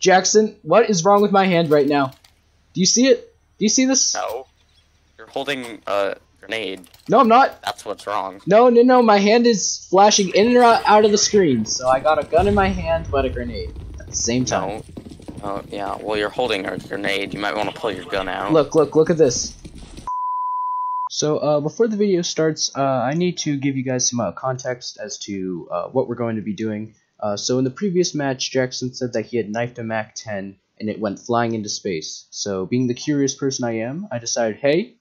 Jackson, what is wrong with my hand right now? Do you see it? Do you see this? No. You're holding a grenade. No, I'm not. That's what's wrong. No, no, no. My hand is flashing in and out out of the screen. So I got a gun in my hand, but a grenade at the same time. No. Oh, yeah. Well, you're holding a grenade. You might want to pull your gun out. Look, look, look at this. So, uh, before the video starts, uh, I need to give you guys some uh, context as to uh, what we're going to be doing. Uh, so, in the previous match, Jackson said that he had knifed a MAC-10 and it went flying into space. So, being the curious person I am, I decided, hey,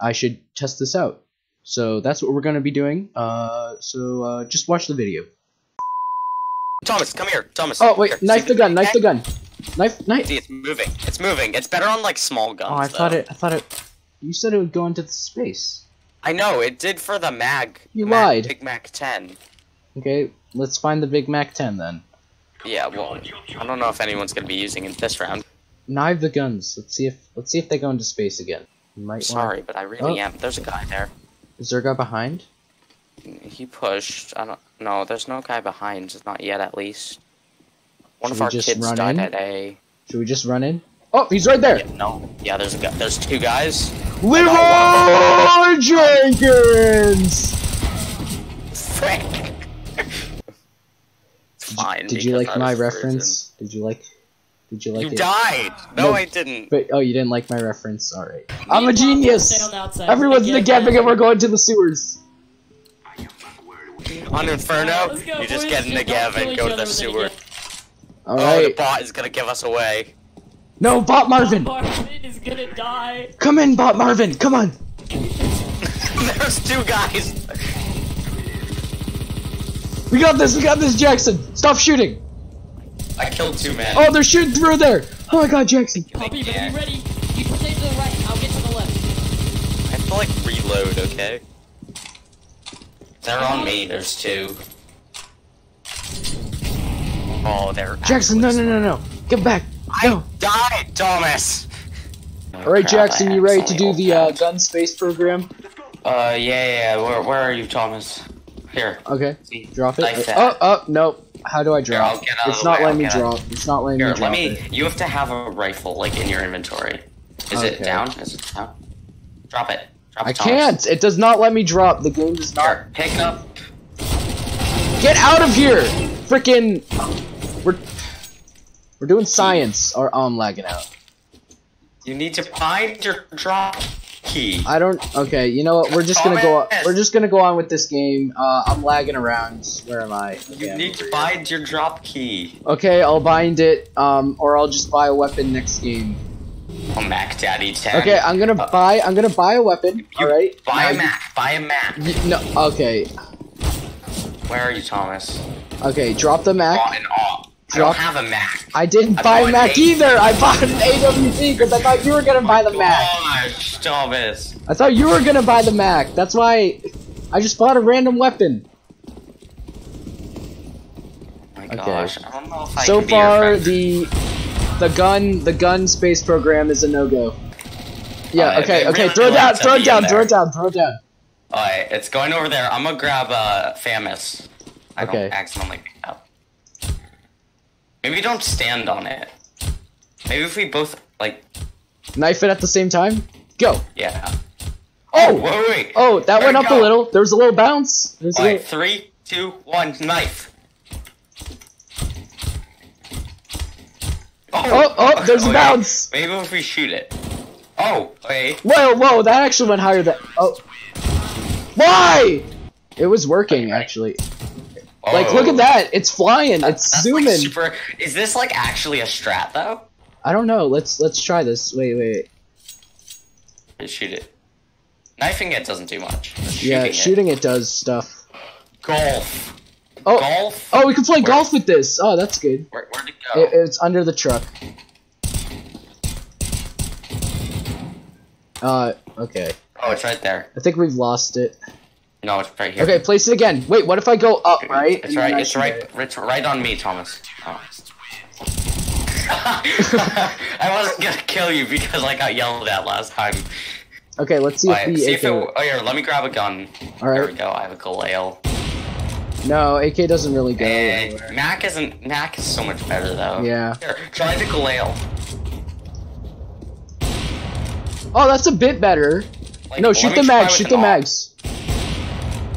I should test this out. So, that's what we're going to be doing. Uh, so, uh, just watch the video. Thomas, come here. Thomas. Oh, wait, Here, knife see the gun, big knife the gun. Knife, knife. See, it's moving. It's moving. It's better on, like, small guns, Oh, I though. thought it, I thought it, you said it would go into the space. I know, it did for the mag. You Mac- lied. Big Mac 10. Okay, let's find the Big Mac 10 then. Yeah, well, I don't know if anyone's gonna be using it this round. Knife the guns. Let's see if let's see if they go into space again. You might Sorry, but I really Oh. am. There's a guy there. Is there a guy behind? He pushed. I don't. No, there's no guy behind. Not yet, at least. One Should of our kids died in? at A. Should we just run in? Oh, he's right there. Yeah, no. Yeah, there's a guy. There's two guys. Leroy oh, Jenkins. Frick. It's fine. Did you like my was reference? Did you like? Did you like You it? died. No, No. I didn't. But, oh, you didn't like my reference. All right. Me I'm a genius. stay on the outside. Everyone's together and we're going to the sewers. On Inferno, Let's go, you just boys. get in the Don't Gav kill and each go to the sewer. any All Oh, the bot is gonna give us away. No, Bot Marvin. Marvin is gonna die. Come in, Bot Marvin. Come on. There's two guys. We got this. We got this, Jackson. Stop shooting. I killed two men. Oh, they're shooting through there. Oh my God, Jackson. Poppy, Yeah. be ready. You rotate to the right. I'll get to the left. I have to like reload, okay? They're on me, there's two. Oh, they're Jackson, no, no, no, no. Get back. I No. died, Thomas! All right, Jackson, you ready to do the uh, gun space program? Uh, yeah, yeah, yeah. Where, where are you, Thomas? Here. Okay, See, drop it. Like. Oh, oh, no. How do I Here, drop? get It's not way, letting me I'll out. drop. It's not letting Here, me let me. it. You have to have a rifle, like, in your inventory. Is Okay. it down? Is it down? Drop it. Drop I can't. It does not let me drop. The game does not. Here, pick up. Get out of here! Freaking. We're we're doing science. Or oh, I'm lagging out. You need to find your drop key. I don't. Okay, you know what? We're just gonna go. We're just gonna go on with this game. Uh, I'm lagging around. Where am I? Okay, You need to here. find your drop key. Okay, I'll bind it. Um, or I'll just buy a weapon next game. Oh, Mac Daddy 10. Okay, I'm gonna Uh, buy. I'm gonna buy a weapon. You All right. Buy a Now, Mac. Buy a Mac. y- No. Okay. Where are you, Thomas? Okay. Drop the Mac. On and off. I don't have a Mac. I didn't I buy a Mac either. I bought an AWP because I thought you were gonna buy the Mac. Oh, Gosh, Thomas. I thought you were gonna buy the Mac. That's why I just bought a random weapon. my Okay. gosh, I don't know if I so can be your far, the the gun the gun space program is a no go. Yeah. Uh, okay. Okay. really Throw it down. to Throw it down. Throw it down. Throw it down. Alright, it's going over there. I'm gonna grab uh, FAMAS. I Okay. don't accidentally pick up. Maybe don't stand on it. Maybe if we both, like, Knife it at the same time. Go. yeah. Oh. wait, wait. Oh, that Where'd went up a little. There was a little bounce. There's a little... three, two, one, knife. Oh, oh, oh there's a oh, okay. bounce. Maybe if we shoot it. Oh, wait. Whoa, whoa, that actually went higher than. Oh. Why? It was working actually. Like, look Oh. at that. It's flying. It's that's, zooming. Like super. Is this like actually a strat though? I don't know. Let's let's try this. Wait, wait. Let's shoot it. Knifing it doesn't do much. but yeah, it- shooting it does stuff. Golf. Oh, Golf. oh, we can play Where- golf with this. Oh, that's good. Where, where'd it go? It, it's under the truck. Uh, okay. oh, it's right there. I think we've lost it. No, it's right here. Okay, place it again. Wait, what if I go up, right? It's right. It's right. it? It's right on me, Thomas. Oh. I wasn't gonna kill you because I got yelled at last time. Okay, let's see if Alright, the see if it. Oh, here, let me grab a gun. All There we go. I have a Galil. No, AK doesn't really go Eh. Mac isn't. Mac is so much better though. Yeah. Here, try the Galil. Oh, that's a bit better. Like, No, shoot the mags. Shoot the mags.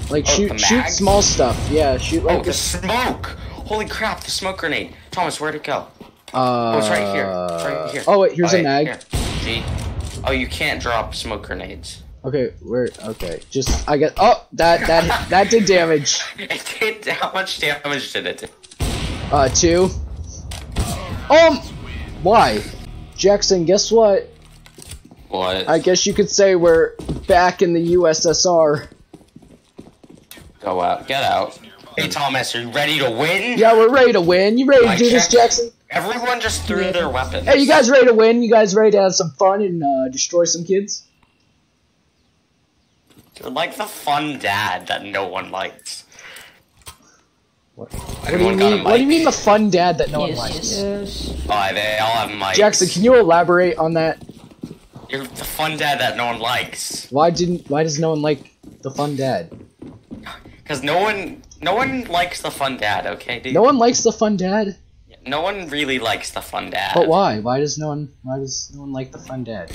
Like Oh, shoot, shoot small stuff. Yeah, shoot Oh, like. the smoke! Holy crap, the smoke grenade. Thomas, where'd it go? uh, Oh, it's right here. It's right here. Oh wait, here's a Okay, mag. here. See? Oh, you can't drop smoke grenades. Okay, where? Okay, just I get. Oh, that that that did damage. It did. How much damage did it do? Uh, two. Um, why? Jackson, guess what? What? I guess you could say we're back in the USSR. Go out. Get out. Hey, Thomas, are you ready to win? Yeah, we're ready to win. You ready to I do this. Jackson? Everyone just threw their weapons. Hey, you guys ready to win? You guys ready to have some fun and uh, destroy some kids? You're like the fun dad that no one likes. What, what do you Everyone got a mean? What do you mean the fun dad that no one likes? yes. Oh, they all have mics. Jackson, can you elaborate on that? You're the fun dad that no one likes. Why didn't? Why does no one like the fun dad? Because no one, no one likes the fun dad. Okay, dude. No one likes the fun dad. No one really likes the fun dad. But why? Why does no one? Why does no one like the fun dad?